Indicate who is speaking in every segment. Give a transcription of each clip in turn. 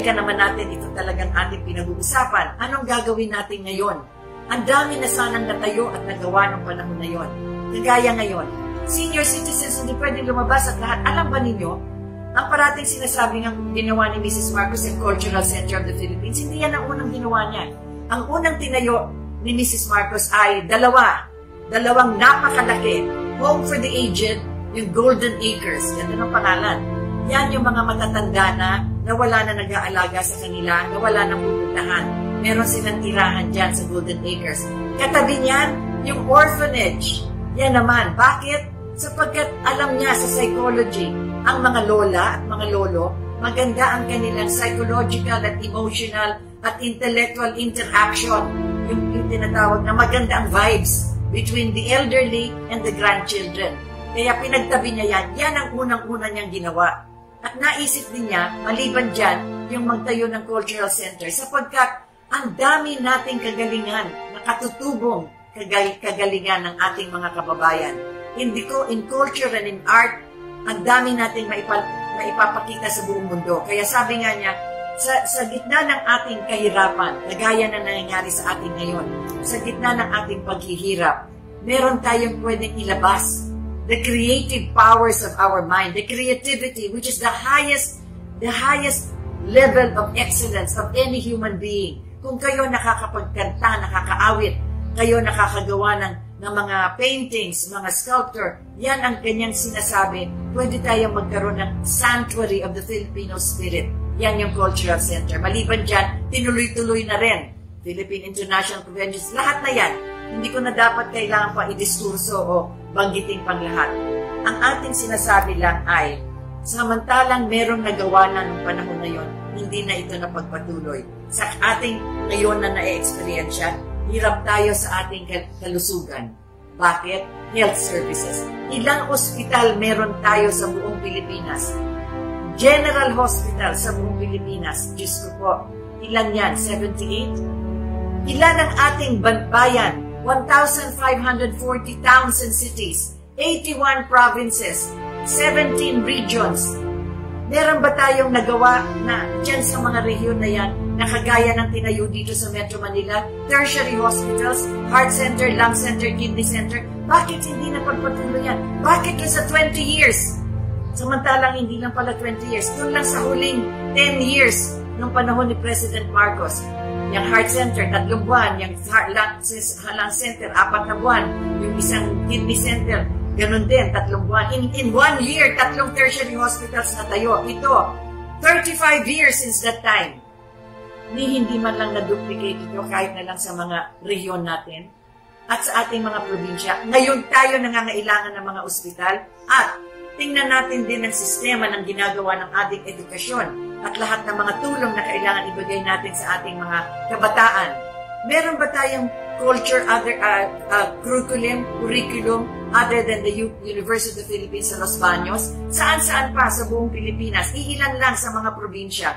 Speaker 1: balikan naman natin ito talagang ating pinag-uusapan. Anong gagawin natin ngayon? Ang dami na sanang natayo at nagawa ng panahon na yon. Kagaya ngayon, senior citizens hindi pwedeng lumabas at lahat. Alam ba ninyo, ang parating sinasabi ng ginawa ni Mrs. Marcos sa Cultural Center of the Philippines, hindi yan ang unang ginawa niya. Ang unang tinayo ni Mrs. Marcos ay dalawa. Dalawang napakalaki. Home for the Aged, yung Golden Acres. Yan ang pangalan. Yan yung mga matatanda na na wala na nag-aalaga sa kanila, na wala na pupuntahan. Meron silang tirahan dyan sa Golden Acres. Katabi niyan, yung orphanage. Yan naman. Bakit? Sapagkat alam niya sa psychology, ang mga lola at mga lolo, maganda ang kanilang psychological at emotional at intellectual interaction. Yung, yung tinatawag na maganda ang vibes between the elderly and the grandchildren. Kaya pinagtabi niya yan. Yan ang unang-una niyang ginawa. At naisip din niya, maliban dyan, yung magtayo ng cultural center sapagkat ang dami nating kagalingan na katutubong kagal kagalingan ng ating mga kababayan. Hindi ko in culture and in art, ang dami nating maipa maipapakita sa buong mundo. Kaya sabi nga niya, sa, sa gitna ng ating kahirapan, nagaya na nangyayari sa atin ngayon, sa gitna ng ating paghihirap, meron tayong pwedeng ilabas the creative powers of our mind, the creativity, which is the highest, the highest level of excellence of any human being. Kung kayo nakakapagkanta, nakakaawit, kayo nakakagawa ng, ng mga paintings, mga sculptor, yan ang kanyang sinasabi, pwede tayong magkaroon ng sanctuary of the Filipino spirit. Yan yung cultural center. Maliban dyan, tinuloy-tuloy na rin. Philippine International Conventions, lahat na yan. Hindi ko na dapat kailangan pa idiskurso o banggitin pang lahat. Ang ating sinasabi lang ay, samantalang merong nagawa na nung panahon na yon, hindi na ito napagpatuloy. Sa ating ngayon na na-experience hirap tayo sa ating kalusugan. Bakit? Health services. Ilang ospital meron tayo sa buong Pilipinas? General Hospital sa buong Pilipinas. Diyos ko po, ilan yan? 78? Ilan ang ating bayan 1,540 towns and cities, 81 provinces, 17 regions. Meron ba tayong nagawa na dyan sa mga rehiyon na yan na kagaya ng tinayo dito sa Metro Manila, tertiary hospitals, heart center, lung center, kidney center, bakit hindi na pagpatuloy yan? Bakit yun sa 20 years? Samantalang hindi lang pala 20 years, doon lang sa huling 10 years nung panahon ni President Marcos, yung heart center, tatlong buwan. Yung heart lung, center, apat na buwan. Yung isang kidney center, ganun din, tatlong buwan. In, in one year, tatlong tertiary hospitals na tayo. Ito, 35 years since that time. Ni hindi man lang na-duplicate ito kahit na lang sa mga rehiyon natin at sa ating mga probinsya. Ngayon tayo nangangailangan ng mga ospital at tingnan natin din ang sistema ng ginagawa ng ating edukasyon at lahat ng mga tulong na kailangan ibigay natin sa ating mga kabataan. Meron ba tayong culture, other uh, uh, curriculum, curriculum other than the University of the Philippines sa Los Baños? Saan-saan pa sa buong Pilipinas? Iilan lang sa mga probinsya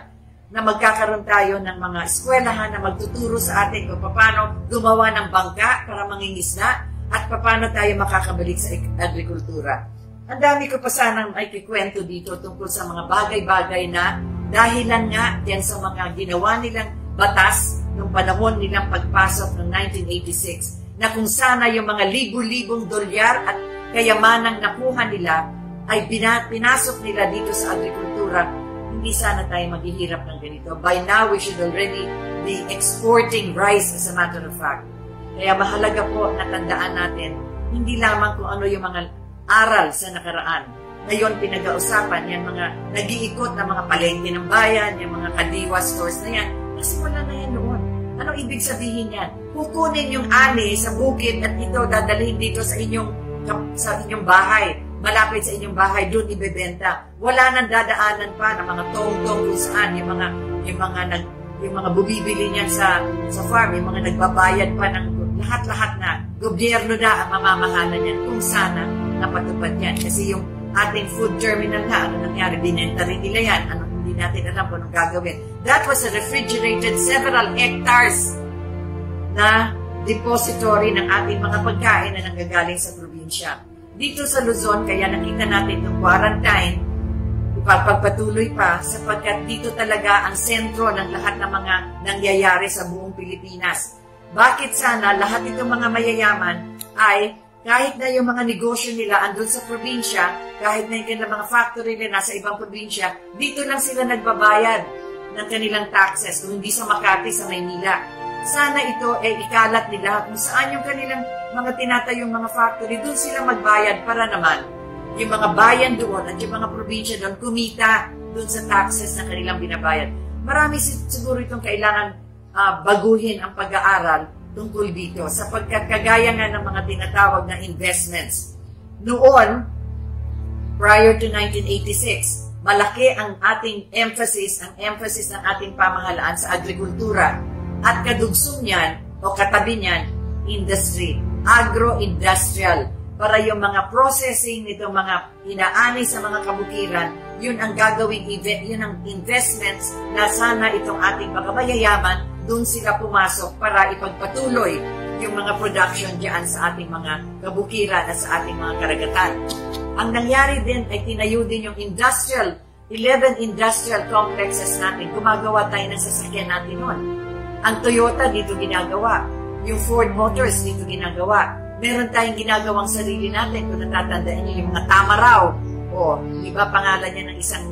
Speaker 1: na magkakaroon tayo ng mga eskwelahan na magtuturo sa atin kung paano gumawa ng bangka para mangingisda at paano tayo makakabalik sa agrikultura. Ang dami ko pa sanang may kikwento dito tungkol sa mga bagay-bagay na Dahilan nga yan sa mga ginawa nilang batas nung panahon nilang pagpasok ng 1986 na kung sana yung mga libu-libong dolyar at kayamanang nakuha nila ay pinasok nila dito sa agrikultura, hindi sana tayo maghihirap ng ganito. By now, we should already be exporting rice as a matter of fact. Kaya mahalaga po na tandaan natin, hindi lamang kung ano yung mga aral sa nakaraan, ngayon pinag-ausapan yan mga nag-iikot na mga palengke ng bayan, yung mga kadiwa stores na yan. Kasi wala na yan noon. Ano ibig sabihin yan? Kukunin yung ani sa bukid at ito dadalhin dito sa inyong sa inyong bahay. Malapit sa inyong bahay, doon ibebenta. Wala nang dadaanan pa ng mga tong-tong kung saan yung mga yung mga nag yung mga bubibili niyan sa sa farm, yung mga nagbabayad pa ng lahat-lahat na gobyerno na ang mamamahala niyan kung sana napatupad yan. Kasi yung ating food terminal na. Ano nangyari? Binenta rin nila yan. Ano, hindi natin alam kung anong gagawin. That was a refrigerated several hectares na depository ng ating mga pagkain na nanggagaling sa probinsya. Dito sa Luzon, kaya nakita natin itong quarantine, ipagpagpatuloy pa sapagkat dito talaga ang sentro ng lahat ng mga nangyayari sa buong Pilipinas. Bakit sana lahat itong mga mayayaman ay kahit na yung mga negosyo nila andun sa probinsya, kahit na yung mga factory nila nasa ibang probinsya, dito lang sila nagbabayad ng kanilang taxes kung hindi sa Makati, sa Maynila. Sana ito ay ikalat nila kung saan yung kanilang mga tinatayong mga factory, doon sila magbayad para naman yung mga bayan doon at yung mga probinsya doon kumita doon sa taxes na kanilang binabayad. Marami siguro itong kailangan uh, baguhin ang pag-aaral tungkol dito sapagkat kagaya nga ng mga tinatawag na investments. Noon, prior to 1986, malaki ang ating emphasis, ang emphasis ng ating pamahalaan sa agrikultura at kadugsong niyan o katabi niyan, industry, agro-industrial, para yung mga processing nito mga inaani sa mga kabukiran, yun ang gagawing yun ang investments na sana itong ating mga doon sila pumasok para ipagpatuloy yung mga production diyan sa ating mga kabukiran at sa ating mga karagatan. Ang nangyari din ay tinayo din yung industrial, 11 industrial complexes natin. Gumagawa tayo ng sasakyan natin noon. Ang Toyota dito ginagawa. Yung Ford Motors dito ginagawa. Meron tayong ginagawang sarili natin. Kung natatandaan niyo yung mga Tamaraw. O, di ba pangalan niya ng isang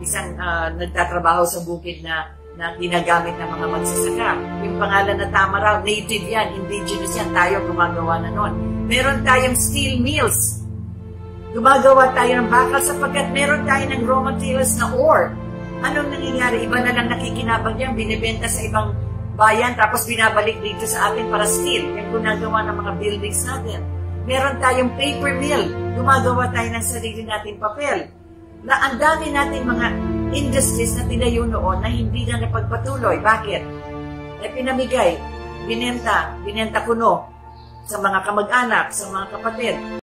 Speaker 1: isang uh, nagtatrabaho sa bukid na na ginagamit ng mga magsasaka. Yung pangalan na tama raw, native yan, indigenous yan, tayo gumagawa na nun. Meron tayong steel mills. Gumagawa tayo ng bakal sapagkat meron tayo ng raw materials na ore. Anong nangyayari? Iba na lang nakikinabang yan, binibenta sa ibang bayan, tapos binabalik dito sa atin para steel. Yung ginagawa ng mga buildings natin. Meron tayong paper mill. Gumagawa tayo ng sarili nating papel. Na ang dami natin mga industries na tinayo noon na hindi na napagpatuloy. Bakit? Eh pinamigay, binenta, binenta kuno sa mga kamag-anak, sa mga kapatid.